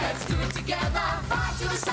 Let's do it together. Five to